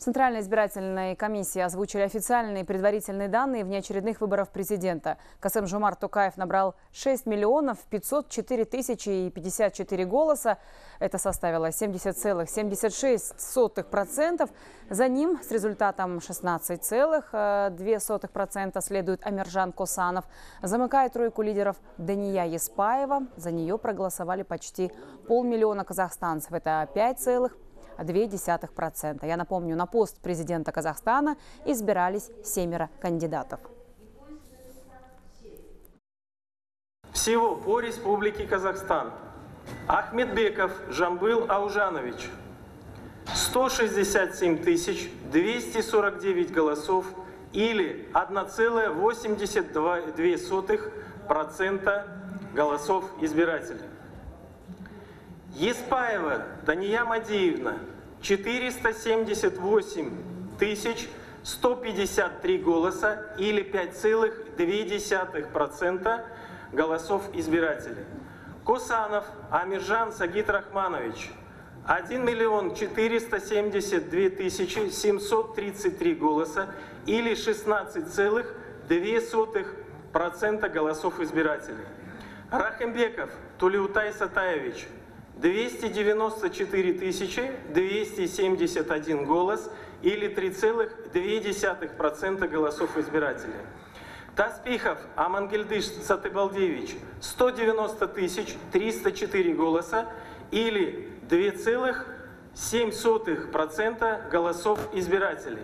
Центральной избирательной комиссии озвучили официальные предварительные данные внеочередных выборов президента. Касым Жумар Тукаев набрал 6 миллионов 504 тысячи и 54 голоса. Это составило 70,76%. За ним с результатом 16,2% следует Амиржан Косанов. Замыкает тройку лидеров Дания Еспаева. За нее проголосовали почти полмиллиона казахстанцев. Это 5, 0,2%. Я напомню, на пост президента Казахстана избирались семеро кандидатов. Всего по Республике Казахстан Ахмедбеков Жамбыл Аужанович 167 249 голосов или 1,82% голосов избирателей. Еспаева Дания Мадеевна 478 тысяч 153 голоса или 5,2% голосов избирателей. Косанов Амиржан Сагит Рахманович 1 миллион 472 тысячи 733 голоса или 16,2% голосов избирателей. Рахимбеков Тулиутай Сатаевич 294 тысячи 271 голос или 3,2% голосов избирателей. Таспихов Амангельдыш Сатыбалдевич 190 тысяч 304 голоса или 2,7% голосов избирателей.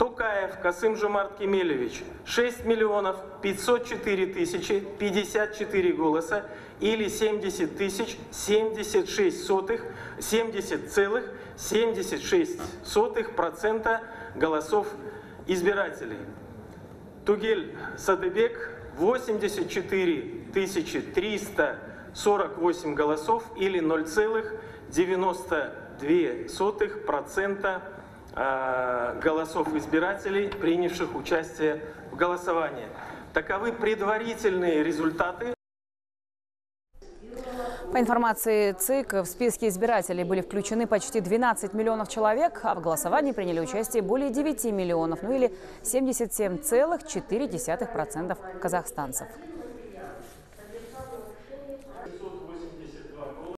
Токаев Касым Жумарт Кемелевич 6 миллионов 504 тысячи 54 голоса или 70 тысяч 76 сотых 70,76 сотых процента голосов избирателей. Тугель Садыбек 84 тысячи 348 голосов или 0,92 процента голосов избирателей, принявших участие в голосовании. Таковы предварительные результаты. По информации ЦИК, в списке избирателей были включены почти 12 миллионов человек, а в голосовании приняли участие более 9 миллионов, ну или 77,4% казахстанцев.